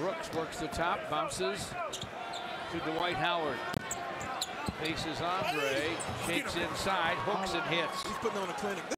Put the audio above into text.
Brooks works the top, bounces to Dwight Howard. Faces Andre, shakes inside, hooks and hits. He's putting on a clinic.